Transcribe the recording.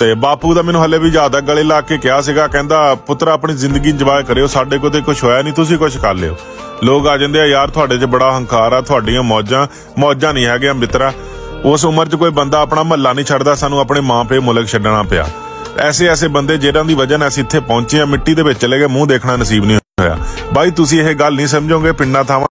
ਤੇ ਬਾਪੂ ਦਾ ਮੈਨੂੰ ਹੱਲੇ ਵੀ ਯਾਦ ਆ, ਗਲੇ ਲਾ ਕੇ ਕਿਹਾ ਸੀਗਾ, ਕਹਿੰਦਾ, ਪੁੱਤਰ, ਆਪਣੀ ਜ਼ਿੰਦਗੀ ਇੰਜੋਏ ਕਰਿਓ, ਸਾਡੇ ਕੋਲ ਤੇ ਕੁਝ ਹੋਇਆ ਨਹੀਂ, ਤੁਸੀਂ ਕੁਝ ਕਰ ਲਿਓ। ਲੋਕ ਆ ਜਾਂਦੇ ਆ, ਯਾਰ, ਤੁਹਾਡੇ 'ਚ ਬੜਾ ਹੰਕਾਰ ਆ, ਤੁਹਾਡੀਆਂ ਮੌਜਾਂ ਮੌਜਾਂ ਨਹੀਂ ਹੈਗੀਆਂ, ਮਿੱਤਰਾ। ਉਸ ਉਮਰ 'ਚ ਕੋਈ ਬੰਦਾ ਆਪਣਾ ਮਹੱਲਾ ਨਹੀਂ ਛੱਡਦਾ, ਸਾਨੂੰ ਆਪਣੇ ਮਾਂ ਪਿਓ ਮੁਲਕ ਛੱਡਣਾ ਪਿਆ। ਐਸੇ ਐਸੇ ਬੰਦੇ ਜਿਹਨਾਂ ਦੀ ਵਜ੍ਹਾ ਨਾਲ ਅਸੀਂ ਇੱਥੇ ਪਹੁੰਚੇ ਆ, ਮਿੱਟੀ ਦੇ ਵਿੱਚ ਚਲੇ ਗਏ, ਮੂੰਹ ਦੇਖਣਾ ਨਸੀਬ ਨਹੀਂ ਹੋਇਆ। ਬਾਈ, ਤੁਸੀਂ ਇਹ ਗੱਲ ਨਹੀਂ ਸਮਝੋਗੇ, ਪਿੰਡਾਂ ਥਾਵਾਂ